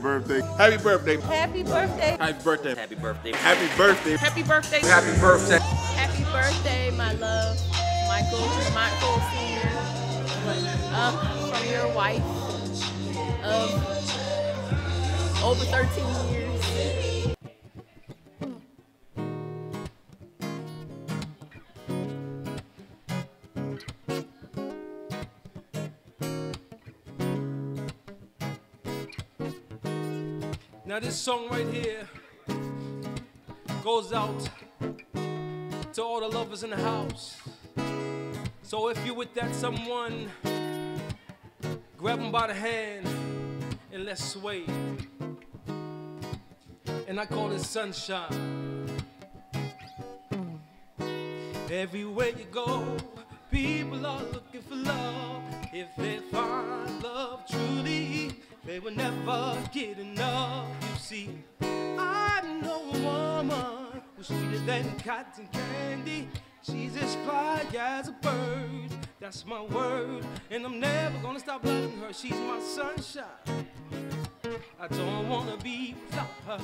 happy birthday. Happy birthday. Happy birthday. Happy birthday. Happy birthday. Happy birthday. Happy birthday. Happy birthday. Happy birthday. Happy birthday, my love, Mykal, Mykal Senior. Um, from your wife of over 13 years. This song right here goes out to all the lovers in the house. So if you're with that someone, grab them by the hand and let's sway. And I call it sunshine. Everywhere you go, people are looking for love. If they find love truly, they will never get enough. See, I know a woman who's sweeter than cotton candy. She's as fly as a bird. That's my word, and I'm never gonna stop loving her. She's my sunshine. I don't wanna be without her.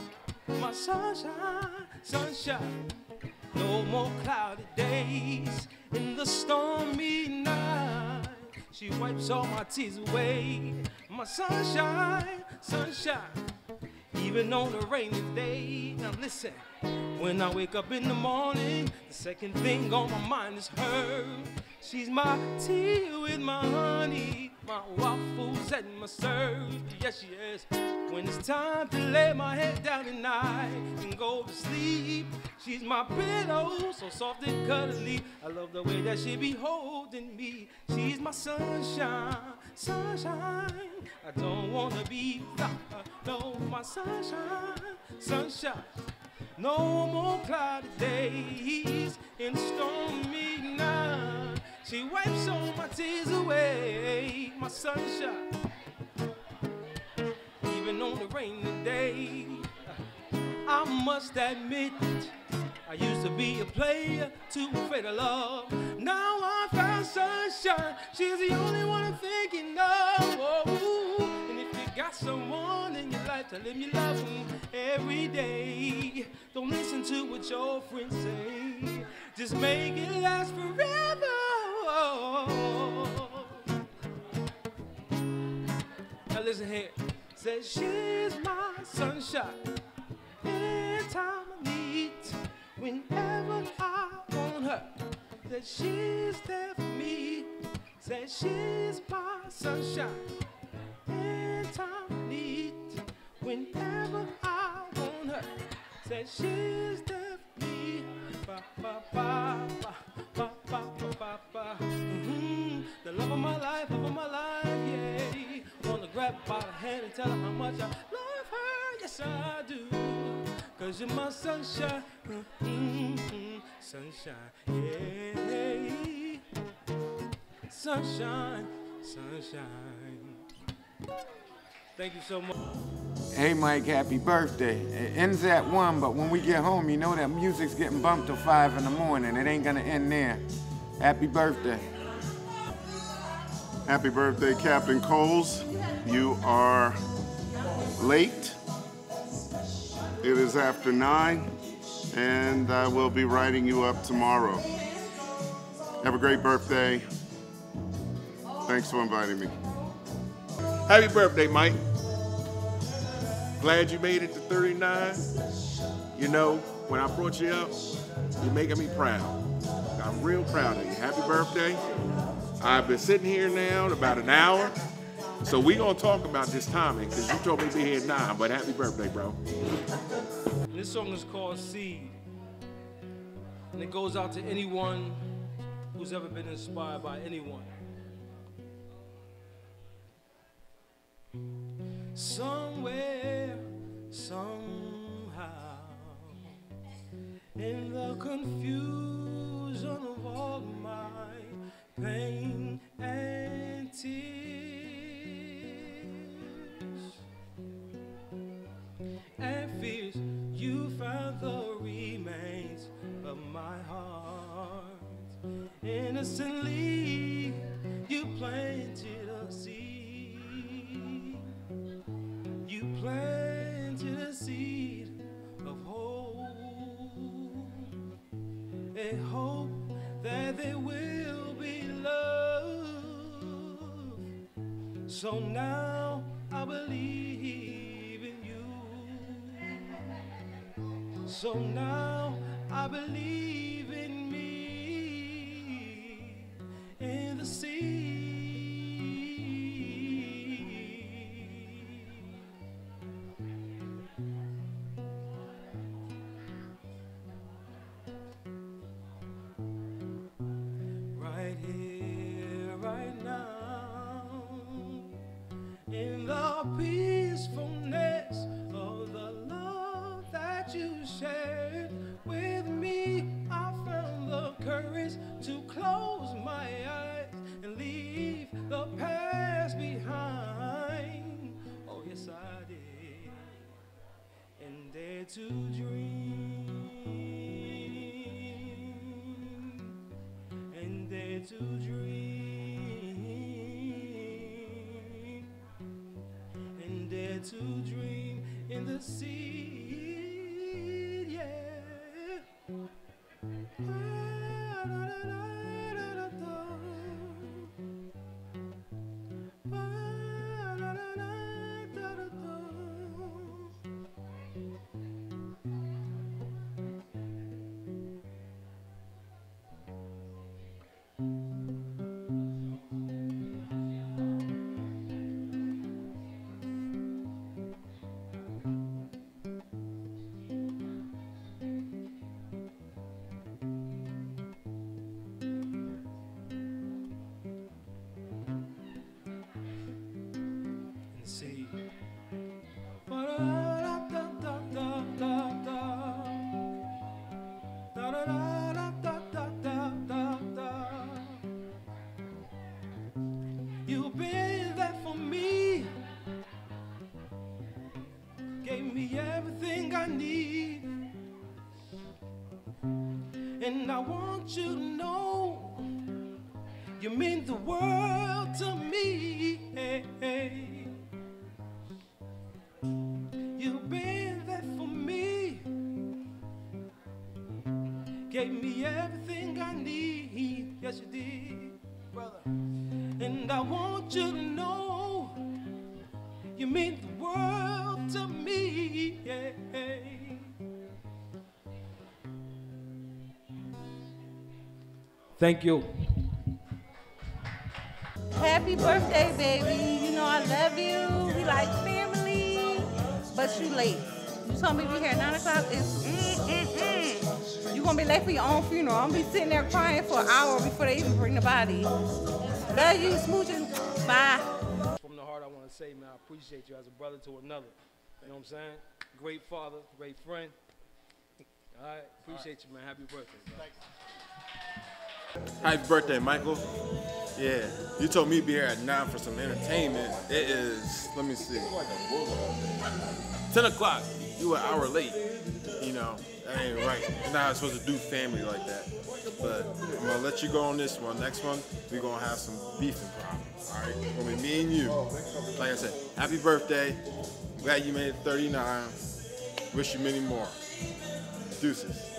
My sunshine, sunshine. No more cloudy days in the stormy night. She wipes all my tears away. My sunshine, sunshine. Even on a rainy day. Now listen, when I wake up in the morning, the second thing on my mind is her. She's my tea with my honey, my waffles and my syrup. Yes, she is. When it's time to lay my head down at night and go to sleep, she's my pillow, so soft and cuddly. I love the way that she be holding me. She's my sunshine, sunshine. I don't wanna be without. No, my sunshine, sunshine. No more cloudy days in stormy night. She wipes all my tears away, my sunshine. Even on the rainy day, I must admit, I used to be a player, too afraid of love. Now I found sunshine. She's the only one I'm thinking of. Oh, and if you got someone in your life, tell him you love him every day. Don't listen to what your friends say. Just make it last forever. Now listen here. Says she's my sunshine. Anytime I need, whenever I want her. That she's there for me. Says she's my sunshine. Anytime I need, whenever I want her. Says she's there for me. Mm-hmm. The love of my life, love of my life, yeah. Wanna grab her by the hand and tell her how much I love her, yes I do. Cause you're my sunshine, mm -hmm. sunshine, yeah. Sunshine, sunshine. Thank you so much. Hey Mike, happy birthday. It ends at one, but when we get home, you know that music's getting bumped to five in the morning. It ain't gonna end there. Happy birthday. Happy birthday, Captain Coles. You are late. It is after nine, and I will be writing you up tomorrow. Have a great birthday. Thanks for inviting me. Happy birthday, Mike. Glad you made it to 39. You know, when I brought you up, you're making me proud. I'm real proud of you. Happy birthday. I've been sitting here now about an hour. So we're gonna talk about this timing because you told me to be here at nine, but happy birthday, bro. This song is called Seed. And it goes out to anyone who's ever been inspired by anyone. Somewhere, somehow, in the confusion of all my pain and tears, and fears, you found the remains of my heart. Innocently, planted a seed of hope, a hope that there will be love. So now I believe in you. So now I believe in me, in the sea. You know. You mean the world Thank you. Happy birthday, baby. You know I love you. We like family. But you late. You told me we be here at 9 o'clock. It's mm-mm-mm. You gonna be late for your own funeral. I'm gonna be sitting there crying for an hour before they even bring the body. Love you, smooching. Bye. From the heart, I want to say, man, I appreciate you as a brother to another. You know what I'm saying? Great father, great friend. All right, appreciate you, man. Happy birthday. Happy birthday, Mykal. Yeah, you told me to be here at 9 for some entertainment. It is, let me see, 10 o'clock. You an hour late. You know, that ain't right. You're not supposed to do family like that. But I'm gonna let you go on this one. Next one, we're gonna have some beefing problems. All right, gonna be me and you. Like I said, happy birthday. Glad you made it 39. Wish you many more. Deuces.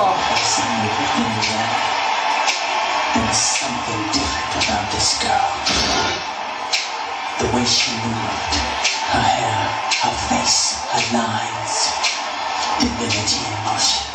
For him, y'all. There's something different about this girl. The way she moved, her hair, her face, her lines, divinity in motion.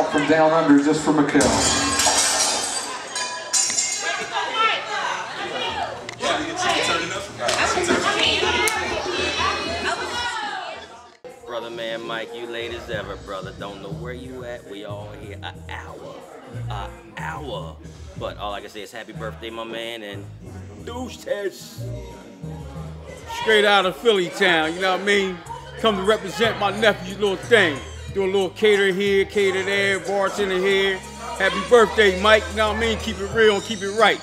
From down under just for. Brother man Mike, you late as ever, brother. Don't know where you at. We all here an hour. An hour. But all I can say is happy birthday, my man, and douche test. straight out of Philly town, you know what I mean? Come to represent my nephew's little thing. Do a little cater here, cater there, bartender here. Happy birthday, Mike, you know what I mean? Keep it real and keep it right.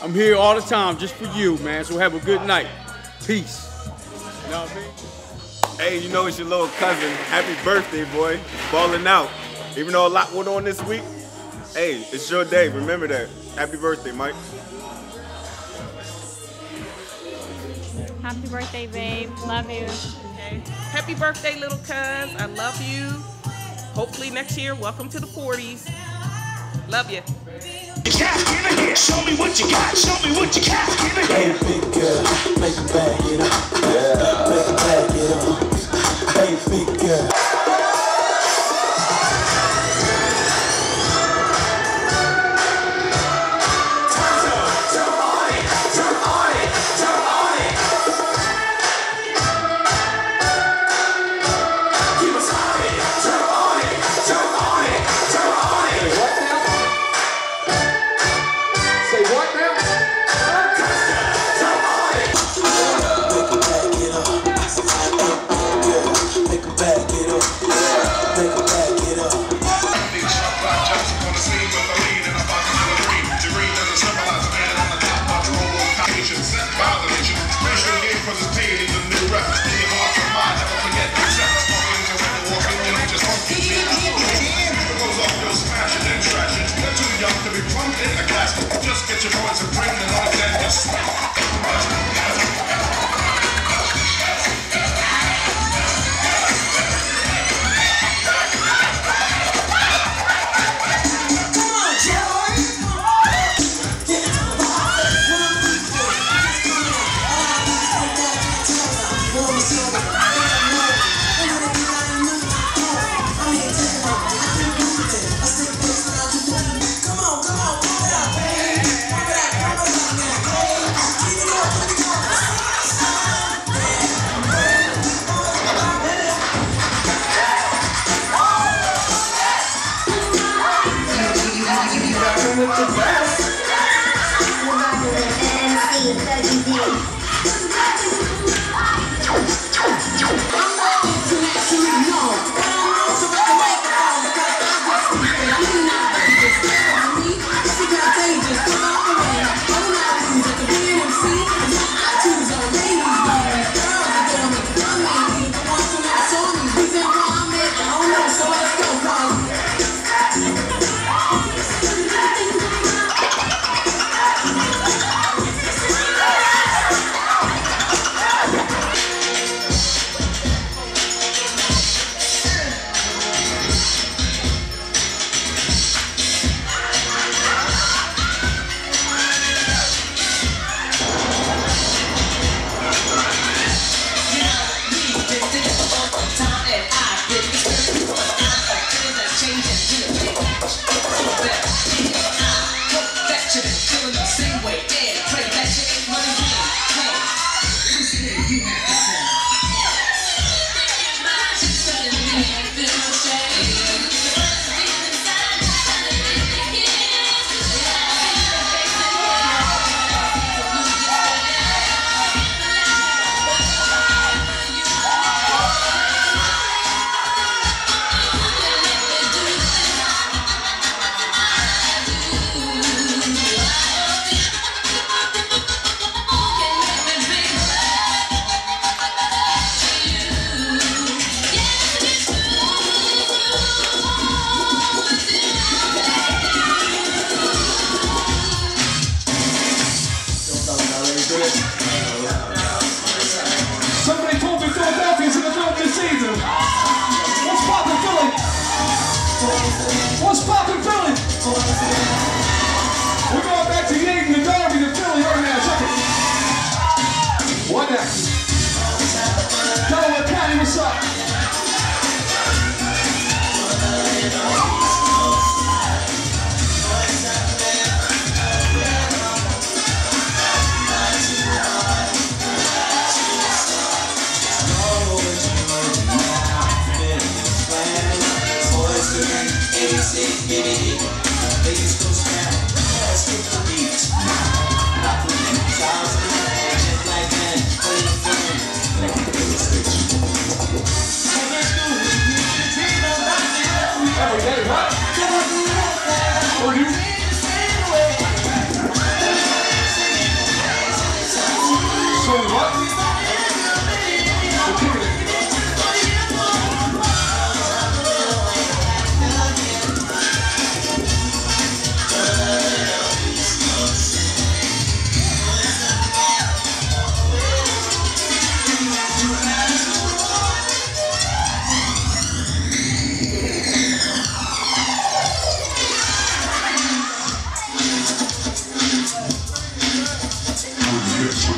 I'm here all the time just for you, man, so have a good night. Peace. You know what I mean? Hey, you know it's your little cousin. Happy birthday, boy. Balling out. Even though a lot went on this week, hey, it's your day. Remember that. Happy birthday, Mike. Happy birthday, babe. Love you. Happy birthday, little cuz. I love you. Hopefully next year, welcome to the 40s. Love you. Show me what you got. Show me what you got. Hey, big girl, make a bag it up. Yeah. Make a bag it up. Hey, big girl.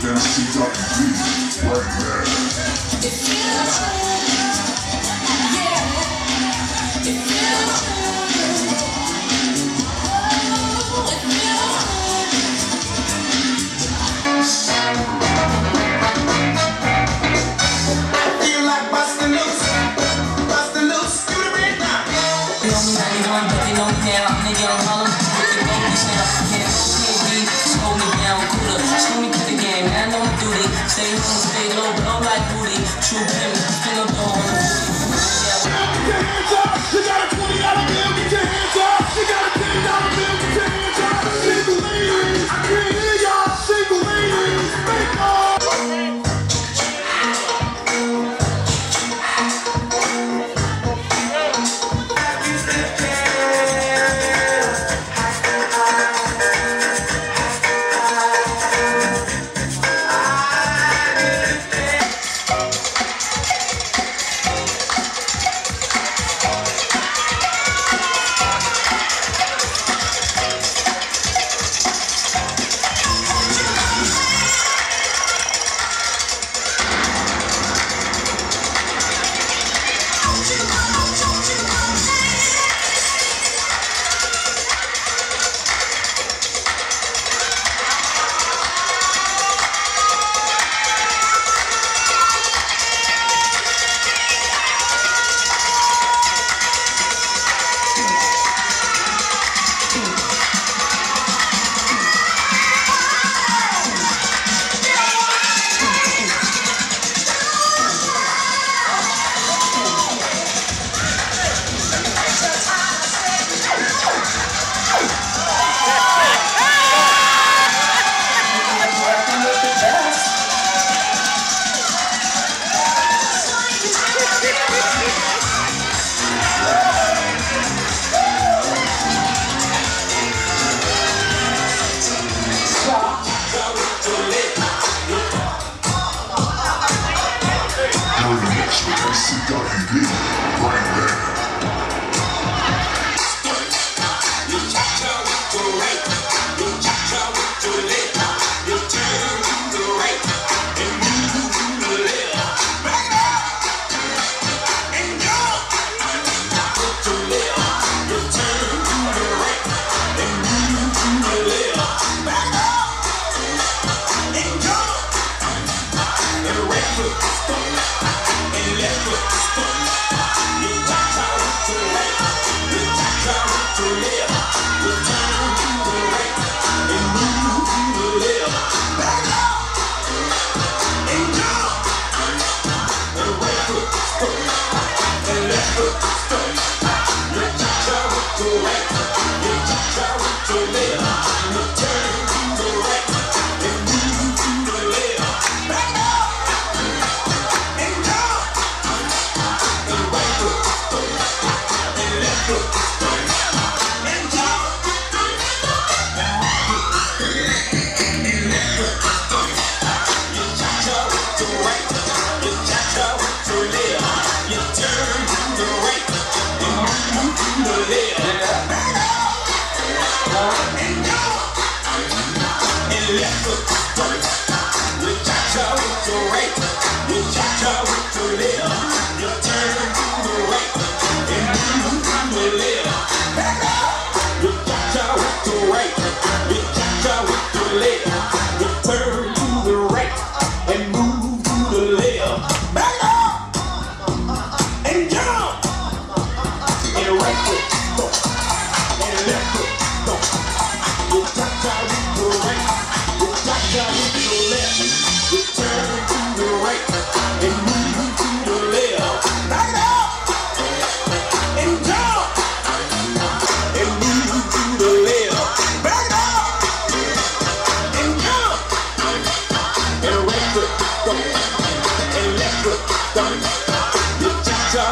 Then she's up to you, right there.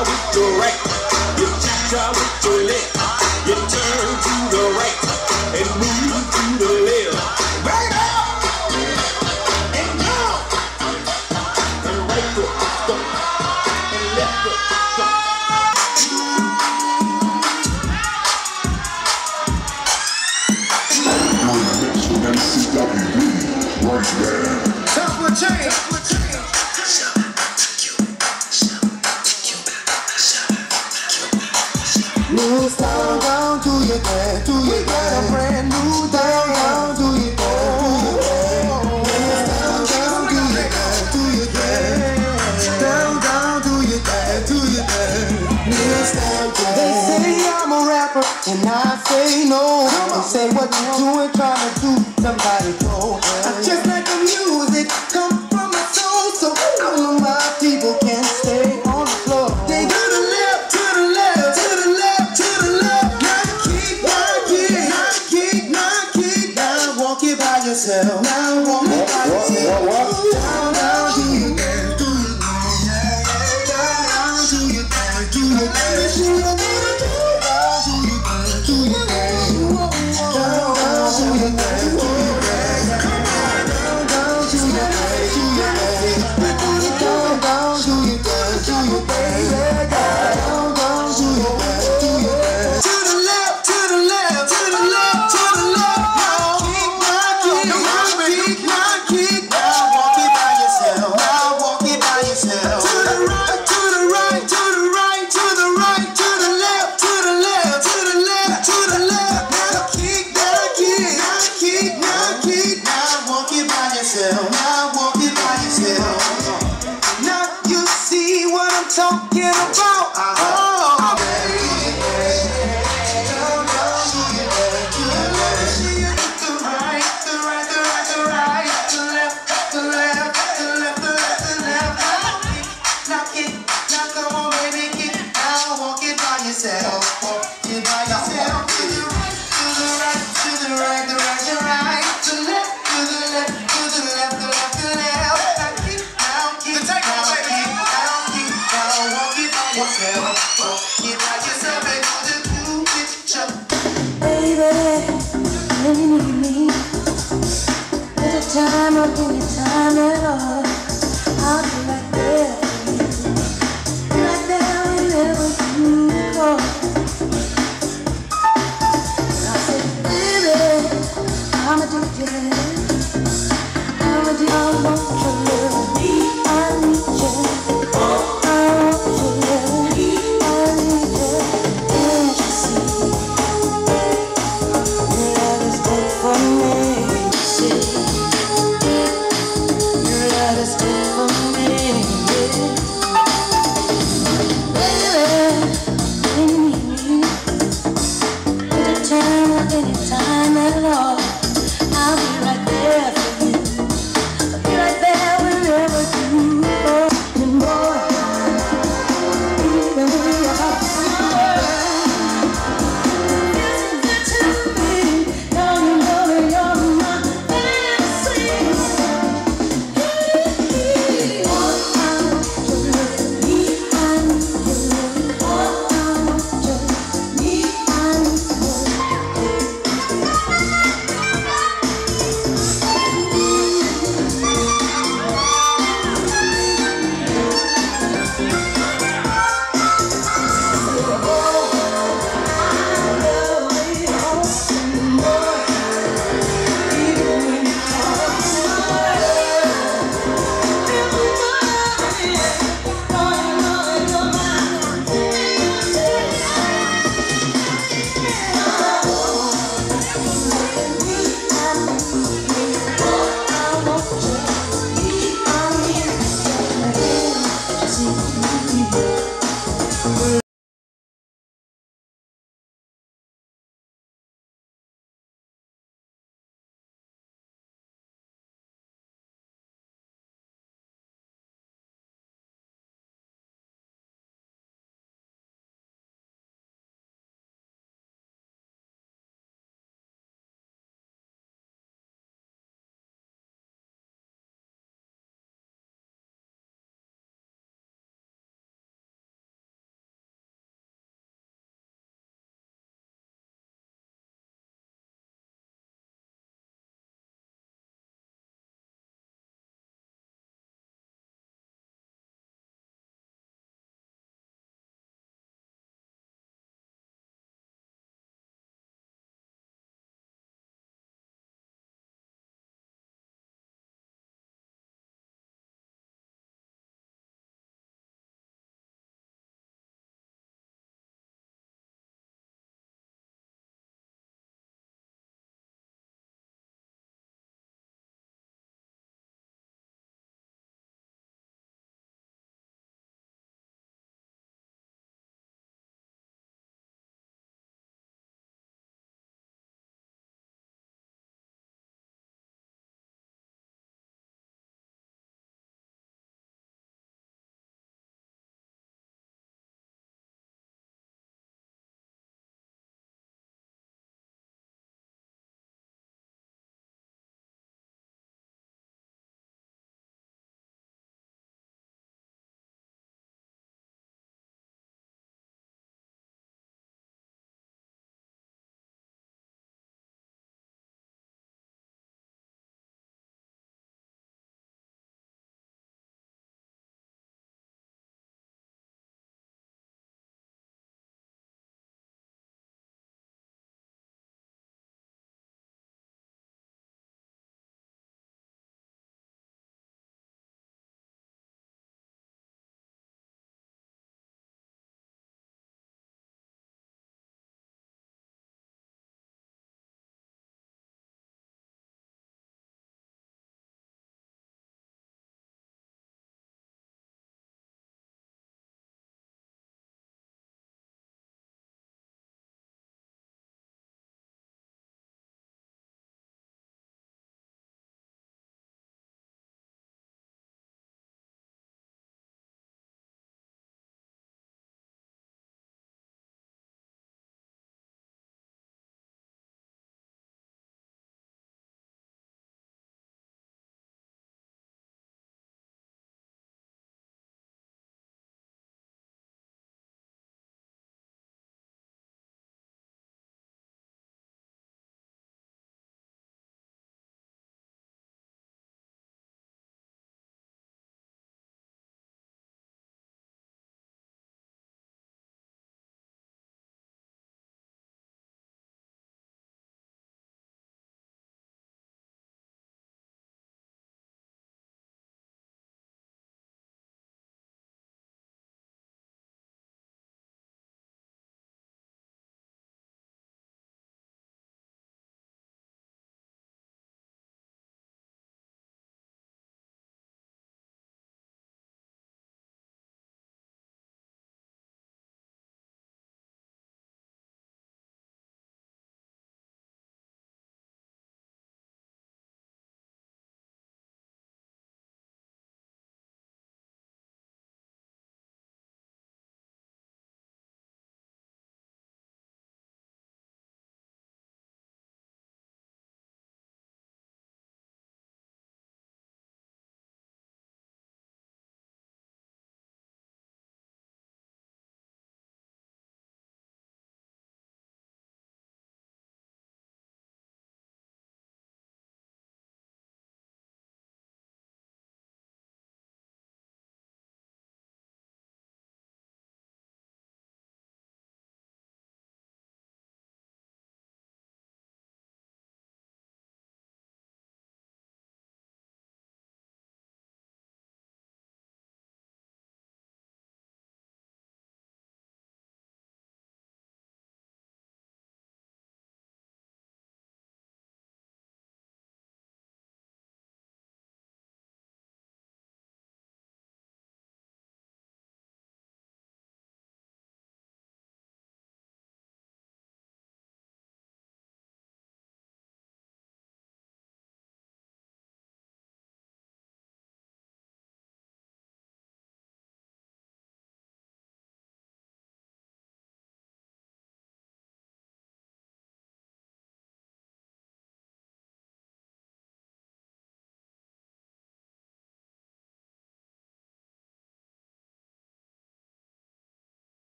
with right, you cha with your left.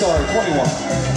sorry, 21.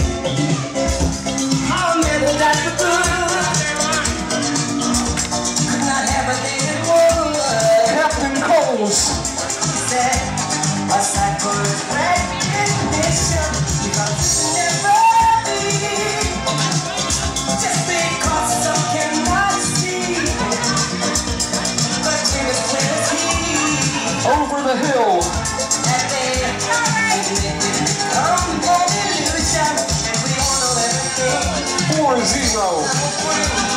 Zinal.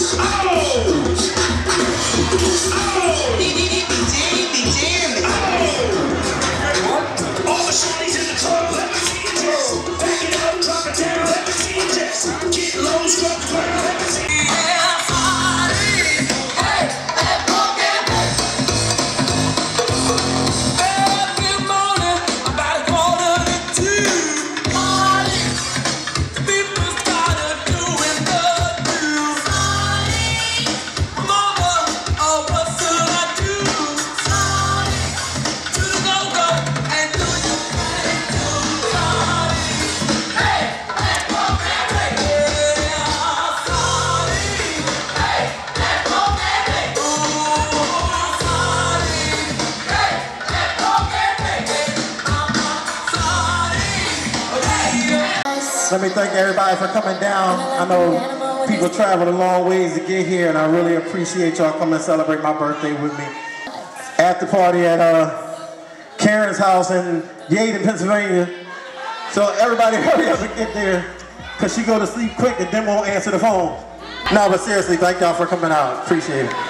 Ah! Everybody for coming down. I know people traveled a long ways to get here, and I really appreciate y'all coming to celebrate my birthday with me. After party at uh, Karen's house in Yeadon, Pennsylvania. So everybody hurry up and get there, because she go to sleep quick and then won't answer the phone. No, but seriously, thank y'all for coming out. Appreciate it.